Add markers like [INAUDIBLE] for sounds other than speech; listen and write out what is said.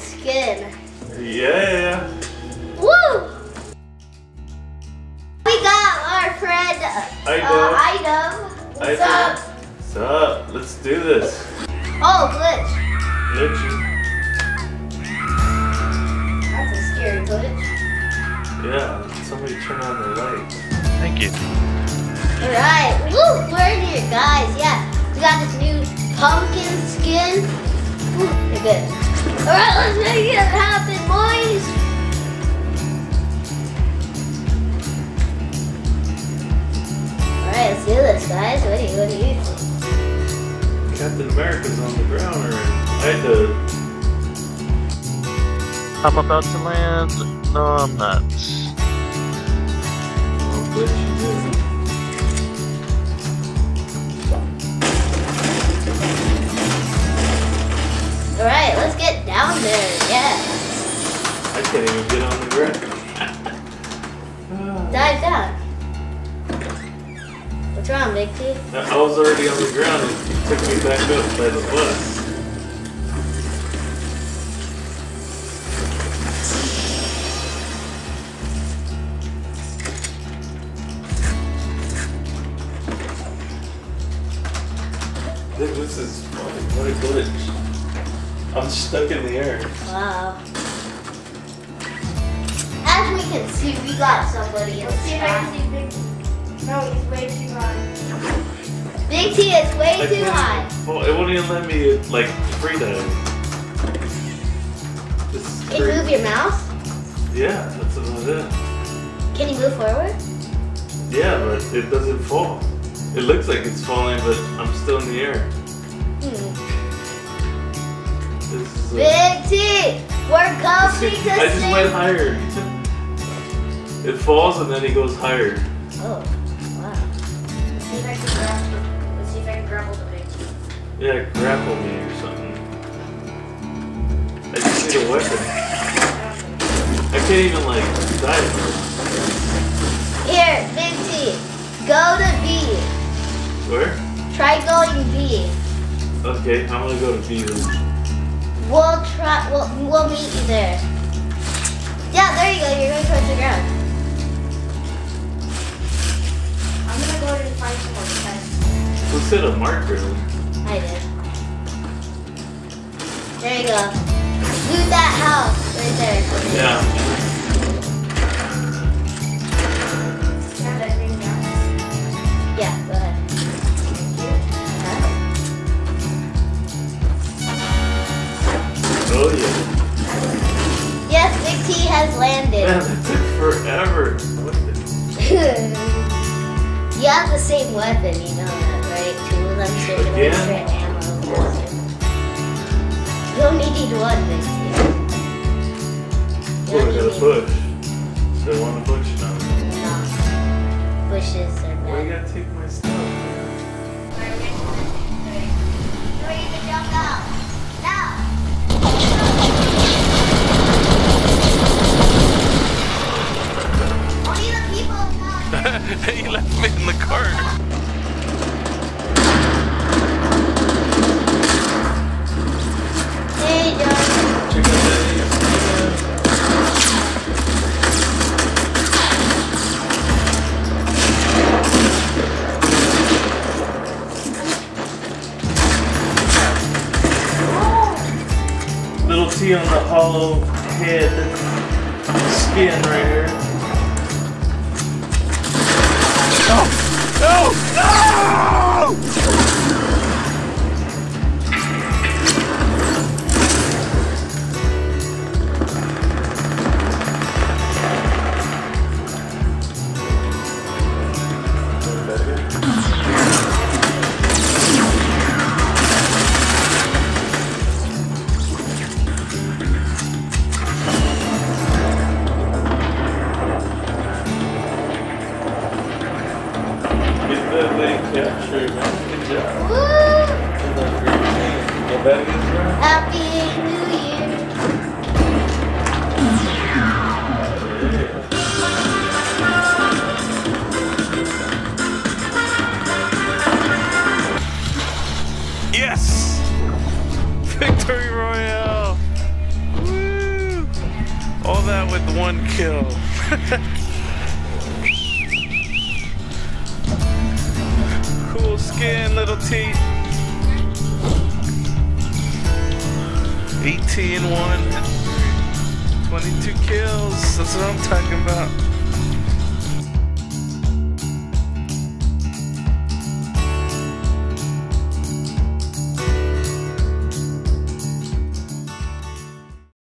skin. Yeah. Woo! We got our friend Item. uh, Item. What's Item. up? What's up? Let's do this. Oh, glitch. Glitchy. That's a scary glitch. Yeah. Somebody turn on the light. Thank you. Alright, woo, we're in here, guys. Yeah, we got this new pumpkin skin. Woo, you're good. Alright, let's make it happen, boys. Alright, let's do this, guys. What do you, what do you think? Captain America's on the ground already. I had to. I'm about to land. No, I'm not. Oh, can't even get on the ground. [LAUGHS] dive down. What's wrong, Big T? I was already on the ground and you took me back up by the bus. Dude, This is funny. What a glitch. I'm stuck in the air. Wow. As we can see, we got somebody in the See if I can see Big. T. No, he's way too high. Big T is way I too couldn't high. even fall- It won't even let me like free dive. This Can you move your mouse? Yeah, that's about it. Can you move forward? Yeah, but it doesn't fall. It looks like it's falling, but I'm still in the air. Hmm. This is. Big T, we're coming to see. I just see. went higher. It falls and then he goes higher. Oh, wow. Let's see if I can grab. Let's see if I can grapple the big. Yeah, grapple me or something. I just need a weapon. I can't even like dive. Here, Big T, go to B. Where? Try going B. Okay, I'm gonna go to B then. We'll try. We'll, we'll meet you there. Yeah, there you go. You're going towards the ground. Tests. Let's hit a marker. then. I did. There you go. Loot that house right there. Yeah. Have that green down. Yeah, go ahead. Oh yeah. Yes, Big T has landed. Man, that took forever. [LAUGHS] You have the same weapon, you know that, right? Two of them should have Again? extra ammo. You only need one, Big T. You We're only gonna need push. So I want to push now. No. Bushes are bad. Why you bad. gotta take my stuff? Alright, wait. Wait. No, you can jump out. On the hollow head skin right Go back Happy New Yes! Victory Royale! Woo! All that with one kill. [LAUGHS] cool skin, little T. 18 1. 22 kills. That's what I'm talking about.